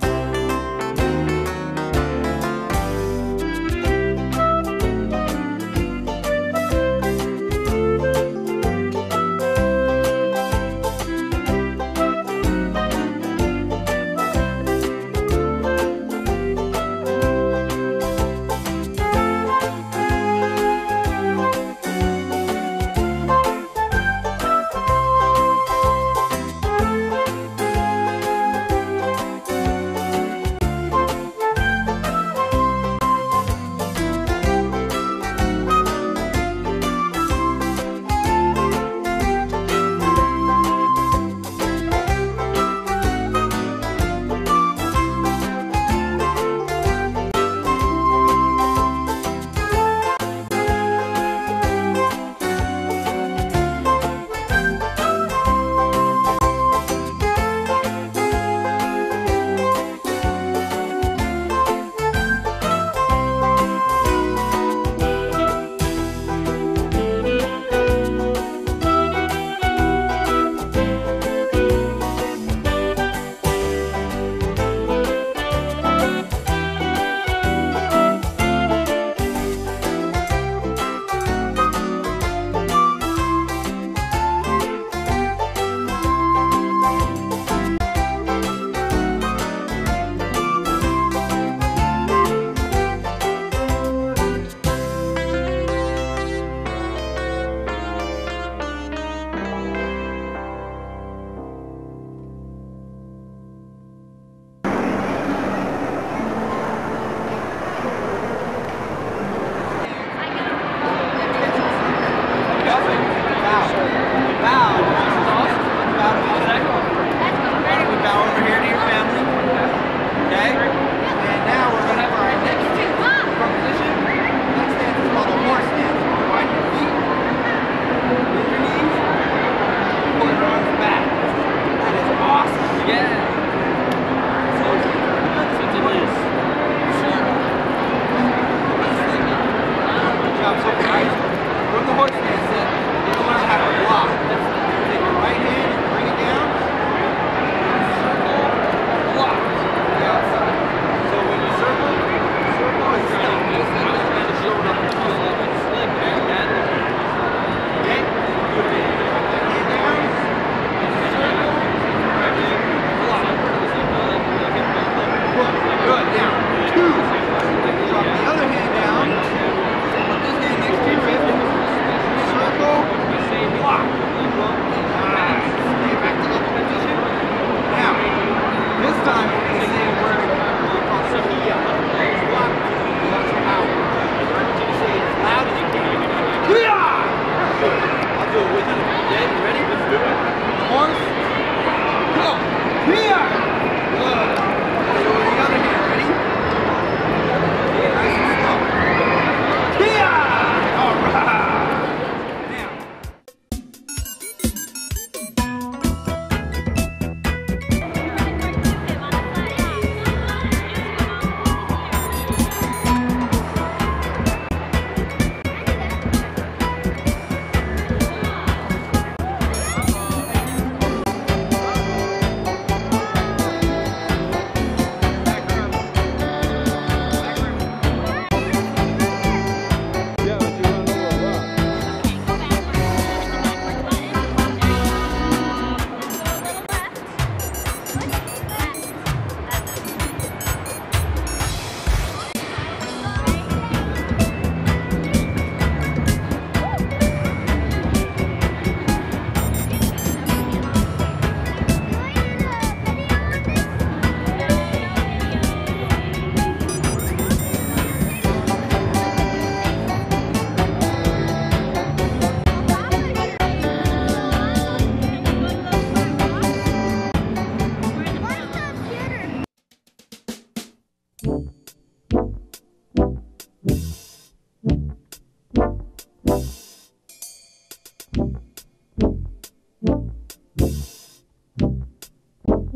Bye.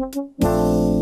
Música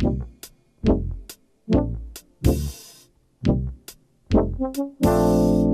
Thank you.